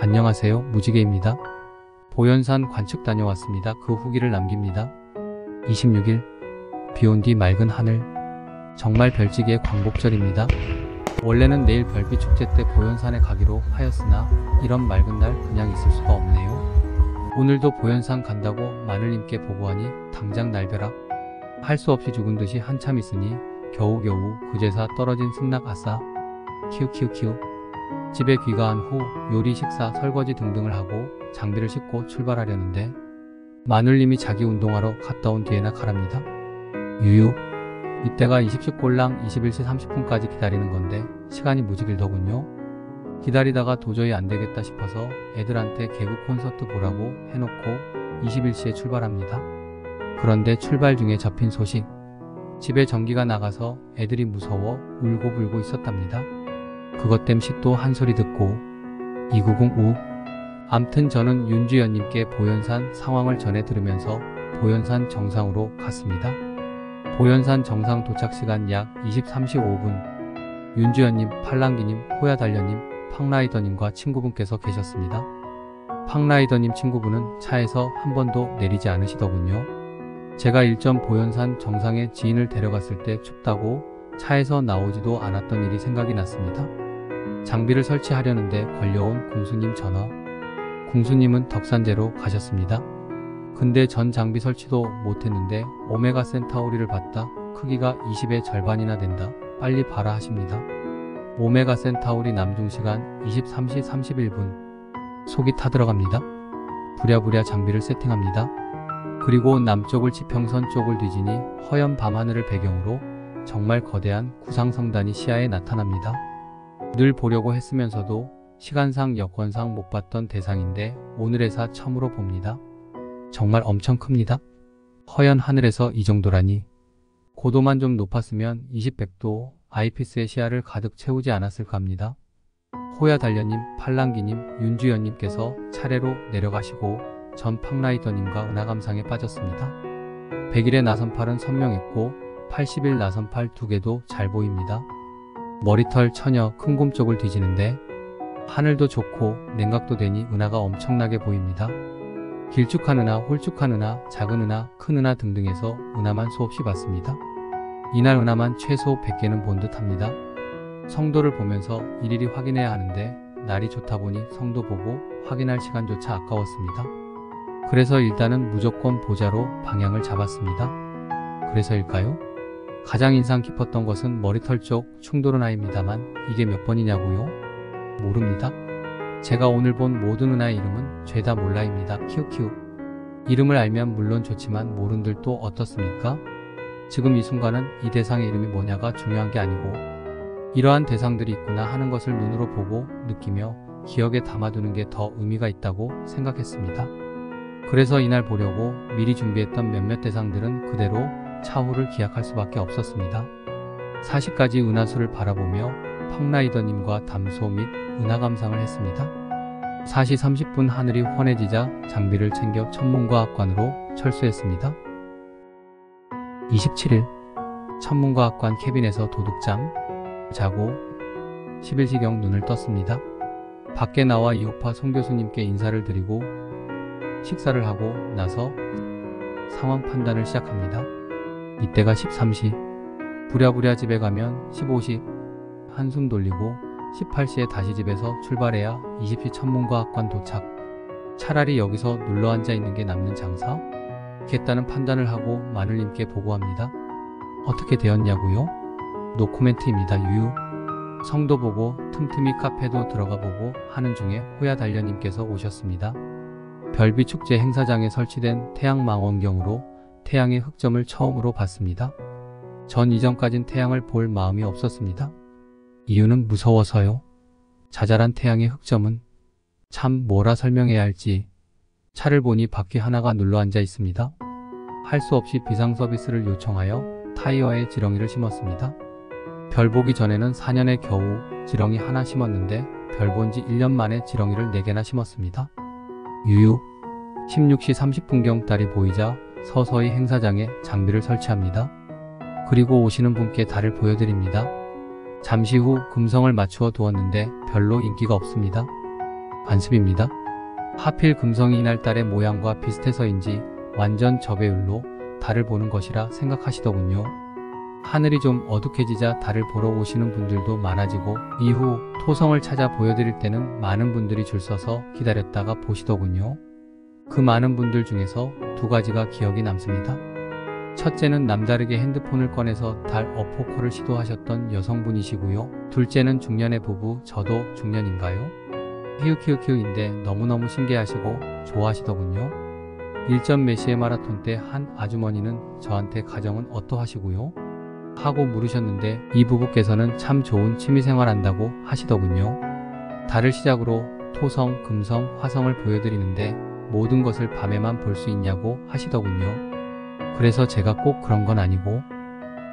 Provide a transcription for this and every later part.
안녕하세요. 무지개입니다. 보현산 관측 다녀왔습니다. 그 후기를 남깁니다. 26일 비온 뒤 맑은 하늘 정말 별지기의 광복절입니다. 원래는 내일 별빛 축제 때 보현산에 가기로 하였으나 이런 맑은 날 그냥 있을 수가 없네요. 오늘도 보현산 간다고 마늘님께 보고하니 당장 날벼락 할 수 없이 죽은 듯이 한참 있으니 겨우겨우 그제사 떨어진 승낙 아싸 키우키우키우 집에 귀가한 후 요리 식사 설거지 등등을 하고 장비를 싣고 출발하려는데 마눌님이 자기 운동하러 갔다 온 뒤에나 가랍니다. 유유 이때가 20시 꼴랑 21시 30분까지 기다리는 건데 시간이 무지 길더군요. 기다리다가 도저히 안 되겠다 싶어서 애들한테 개그 콘서트 보라고 해놓고 21시에 출발합니다. 그런데 출발 중에 접힌 소식. 집에 전기가 나가서 애들이 무서워 울고불고 있었답니다. 그것 땜시 또 한 소리 듣고 290우 암튼 저는 윤주연님께 보현산 상황을 전해 들으면서 보현산 정상으로 갔습니다. 보현산 정상 도착 시간 약 23시 5분 윤주연님, 팔랑기님, 호야달려님, 팡라이더님과 친구분께서 계셨습니다. 팡라이더님 친구분은 차에서 한 번도 내리지 않으시더군요. 제가 일전 보현산 정상에 지인을 데려갔을 때 춥다고 차에서 나오지도 않았던 일이 생각이 났습니다. 장비를 설치하려는데 걸려온 궁수님 전화. 궁수님은 덕산제로 가셨습니다. 근데 전 장비 설치도 못했는데 오메가 센타우리를 봤다. 크기가 20의 절반이나 된다. 빨리 봐라 하십니다. 오메가 센타우리 남중 시간 23시 31분. 속이 타들어갑니다. 부랴부랴 장비를 세팅합니다. 그리고 남쪽을 지평선 쪽을 뒤지니 허연 밤하늘을 배경으로 정말 거대한 구상성단이 시야에 나타납니다. 늘 보려고 했으면서도 시간상 여건상 못 봤던 대상인데 오늘에사 처음으로 봅니다. 정말 엄청 큽니다. 허연 하늘에서 이 정도라니. 고도만 좀 높았으면 20백도 아이피스의 시야를 가득 채우지 않았을까 합니다. 호야 달려님, 팔랑기님, 윤주연님께서 차례로 내려가시고 전 팡라이더님과 은하감상에 빠졌습니다. 100일의 나선팔은 선명했고 80일 나선팔 두 개도 잘 보입니다. 머리털 처녀 큰곰 쪽을 뒤지는데 하늘도 좋고 냉각도 되니 은하가 엄청나게 보입니다. 길쭉한 은하, 홀쭉한 은하, 작은 은하, 큰 은하 등등에서 은하만 수없이 봤습니다. 이날 은하만 최소 100개는 본 듯합니다. 성도를 보면서 일일이 확인해야 하는데 날이 좋다 보니 성도 보고 확인할 시간조차 아까웠습니다. 그래서 일단은 무조건 보자로 방향을 잡았습니다. 그래서일까요? 가장 인상 깊었던 것은 머리털 쪽 충돌은하입니다만 이게 몇 번이냐고요? 모릅니다. 제가 오늘 본 모든 은하의 이름은 죄다 몰라입니다. 키우키우. 이름을 알면 물론 좋지만 모른들 또 어떻습니까? 지금 이 순간은 이 대상의 이름이 뭐냐가 중요한 게 아니고 이러한 대상들이 있구나 하는 것을 눈으로 보고 느끼며 기억에 담아두는 게 더 의미가 있다고 생각했습니다. 그래서 이날 보려고 미리 준비했던 몇몇 대상들은 그대로 차후를 기약할 수밖에 없었습니다. 40가지 은하수를 바라보며 팡라이더님과 담소 및 은하 감상을 했습니다. 4시 30분 하늘이 환해지자 장비를 챙겨 천문과학관으로 철수했습니다. 27일 천문과학관 캐빈에서 도둑잠 자고 11시경 눈을 떴습니다. 밖에 나와 이오파 송 교수님께 인사를 드리고 식사를 하고 나서 상황 판단을 시작합니다. 이때가 13시. 부랴부랴 집에 가면 15시. 한숨 돌리고 18시에 다시 집에서 출발해야 20시 천문과학관 도착. 차라리 여기서 눌러 앉아 있는 게 남는 장사? 겠다는 판단을 하고 마늘님께 보고합니다. 어떻게 되었냐고요? 노코멘트입니다. 유유. 성도 보고 틈틈이 카페도 들어가 보고 하는 중에 호야 달려님께서 오셨습니다. 별빛 축제 행사장에 설치된 태양망원경으로 태양의 흑점을 처음으로 봤습니다. 전 이전까진 태양을 볼 마음이 없었습니다. 이유는 무서워서요. 자잘한 태양의 흑점은 참 뭐라 설명해야 할지 차를 보니 바퀴 하나가 눌러 앉아 있습니다. 할 수 없이 비상 서비스를 요청하여 타이어에 지렁이를 심었습니다. 별 보기 전에는 4년에 겨우 지렁이 하나 심었는데 별 본 지 1년 만에 지렁이를 4개나 심었습니다. 유유 16시 30분경 달이 보이자 서서히 행사장에 장비를 설치합니다. 그리고 오시는 분께 달을 보여드립니다. 잠시 후 금성을 맞추어 두었는데 별로 인기가 없습니다. 관습입니다. 하필 금성이 이날달의 모양과 비슷해서인지 완전 저배율로 달을 보는 것이라 생각하시더군요. 하늘이 좀 어둑해지자 달을 보러 오시는 분들도 많아지고 이후 토성을 찾아 보여드릴 때는 많은 분들이 줄 서서 기다렸다가 보시더군요. 그 많은 분들 중에서 두 가지가 기억이 남습니다. 첫째는 남다르게 핸드폰을 꺼내서 달 어포콜을 시도하셨던 여성분이시고요. 둘째는 중년의 부부, 저도 중년인가요? 히우키우키우인데 너무너무 신기하시고 좋아하시더군요. 일전 메시의 마라톤 때 한 아주머니는 저한테 가정은 어떠하시고요? 하고 물으셨는데 이 부부께서는 참 좋은 취미생활 한다고 하시더군요. 달을 시작으로 토성, 금성, 화성을 보여드리는데 모든 것을 밤에만 볼 수 있냐고 하시더군요. 그래서 제가 꼭 그런 건 아니고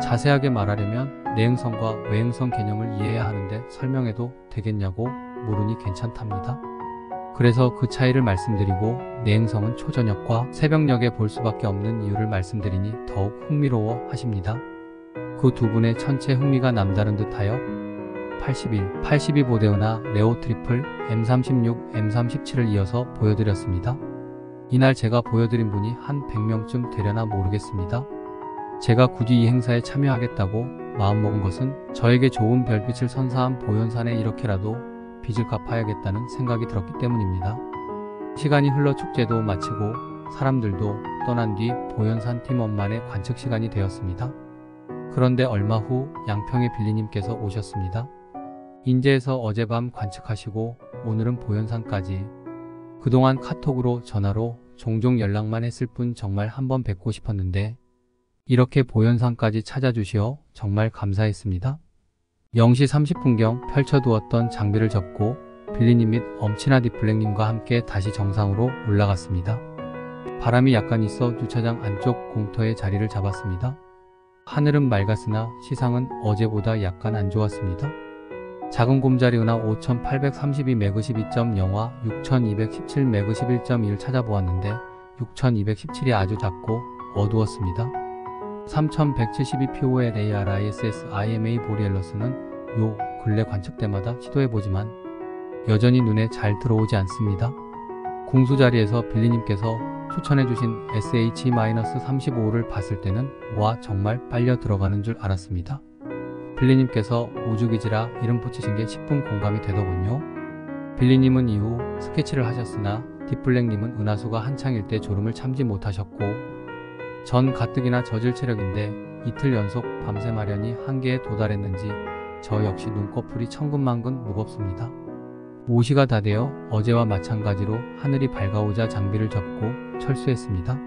자세하게 말하려면 내행성과 외행성 개념을 이해해야 하는데 설명해도 되겠냐고 물으니 괜찮답니다. 그래서 그 차이를 말씀드리고 내행성은 초저녁과 새벽녘에 볼 수밖에 없는 이유를 말씀드리니 더욱 흥미로워 하십니다. 그 두 분의 천체 흥미가 남다른 듯하여 81, 82 보데은하나 Leo Triple, M36, M37을 이어서 보여드렸습니다. 이날 제가 보여드린 분이 한 100명쯤 되려나 모르겠습니다. 제가 굳이 이 행사에 참여하겠다고 마음먹은 것은 저에게 좋은 별빛을 선사한 보현산에 이렇게라도 빚을 갚아야겠다는 생각이 들었기 때문입니다. 시간이 흘러 축제도 마치고 사람들도 떠난 뒤 보현산 팀원만의 관측 시간이 되었습니다. 그런데 얼마 후 양평의 빌리님께서 오셨습니다. 인제에서 어젯밤 관측하시고 오늘은 보현산까지 그동안 카톡으로 전화로 종종 연락만 했을 뿐 정말 한번 뵙고 싶었는데 이렇게 보현산까지 찾아주시어 정말 감사했습니다. 0시 30분경 펼쳐두었던 장비를 접고 빌리님 및 엄친아디 블랙님과 함께 다시 정상으로 올라갔습니다. 바람이 약간 있어 주차장 안쪽 공터에 자리를 잡았습니다. 하늘은 맑았으나 시상은 어제보다 약간 안 좋았습니다. 작은 곰자리 은하 5832 매그 12.0와 6217 매그 11.1 찾아보았는데 6217이 아주 작고 어두웠습니다. 3172 POL ARISS IMA 보리엘러스는 요 근래 관측 때마다 시도해보지만 여전히 눈에 잘 들어오지 않습니다. 궁수 자리에서 빌리님께서 추천해주신 SH-35를 봤을 때는 와 정말 빨려 들어가는 줄 알았습니다. 빌리님께서 우주기지라 이름 붙이신 게 10분 공감이 되더군요. 빌리님은 이후 스케치를 하셨으나 딥블랙님은 은하수가 한창일 때 졸음을 참지 못하셨고 전 가뜩이나 저질 체력인데 이틀 연속 밤새 마련이 한계에 도달했는지 저 역시 눈꺼풀이 천근만근 무겁습니다. 5시가 다 되어 어제와 마찬가지로 하늘이 밝아오자 장비를 접고 철수했습니다.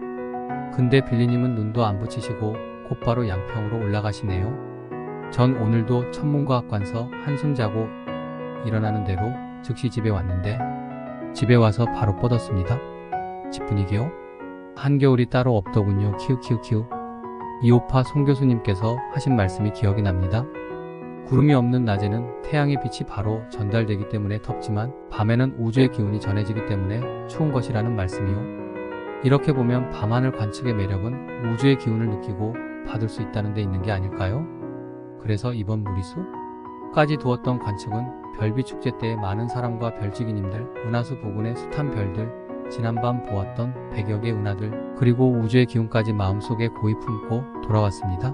근데 빌리님은 눈도 안 붙이시고 곧바로 양평으로 올라가시네요. 전 오늘도 천문과학관서 한숨 자고 일어나는 대로 즉시 집에 왔는데 집에 와서 바로 뻗었습니다. 집 분위기요? 한겨울이 따로 없더군요. 키우키우키우. 이오파 송 교수님께서 하신 말씀이 기억이 납니다. 구름이 없는 낮에는 태양의 빛이 바로 전달되기 때문에 덥지만 밤에는 우주의 기운이 전해지기 때문에 추운 것이라는 말씀이요. 이렇게 보면 밤하늘 관측의 매력은 우주의 기운을 느끼고 받을 수 있다는 데 있는 게 아닐까요? 그래서 이번 무리수까지 두었던 관측은 별빛 축제 때 많은 사람과 별지기님들, 은하수 부근의 숱한 별들, 지난밤 보았던 백여 개 은하들, 그리고 우주의 기운까지 마음속에 고이 품고 돌아왔습니다.